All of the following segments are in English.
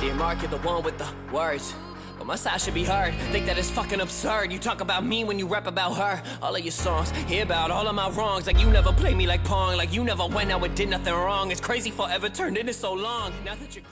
Dear Mark, you're the one with the words. But my side should be heard. Think that it's fucking absurd. You talk about me when you rap about her. All of your songs, hear about all of my wrongs. Like you never played me like Pong. Like you never went out and did nothing wrong. It's crazy forever turned into so long. Now that you're.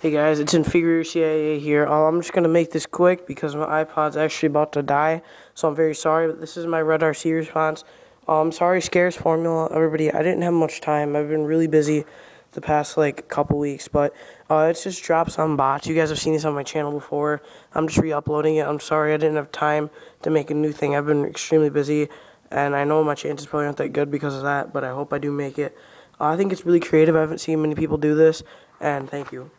Hey guys, it's Inferior CIA here. Uh, I'm just gonna make this quick because my iPod's actually about to die, so I'm very sorry. But this is my Red RC response. Um, sorry, Scarce Formula, everybody. I didn't have much time. I've been really busy the past like couple weeks, but uh, it's just drops on bots. You guys have seen this on my channel before. I'm just re-uploading it. I'm sorry I didn't have time to make a new thing. I've been extremely busy, and I know my chances probably aren't that good because of that. But I hope I do make it. Uh, I think it's really creative. I haven't seen many people do this, and thank you.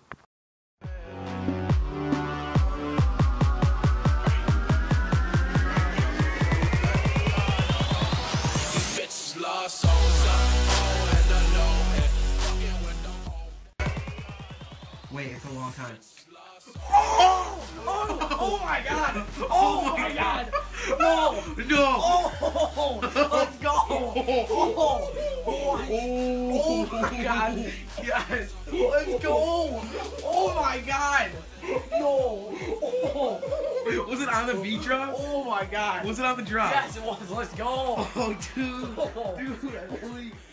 Wait, it's a long time. Oh, oh, oh, oh my god! Oh my god! No! No! Oh, let's go! Oh, oh, oh my oh. god! Yes! Let's go! Oh my god! No! Oh, Was it on the V drop? oh my god! Was it on the drop? Yes, it was. Let's go! Oh, dude. Oh, Dude. holy- Yes!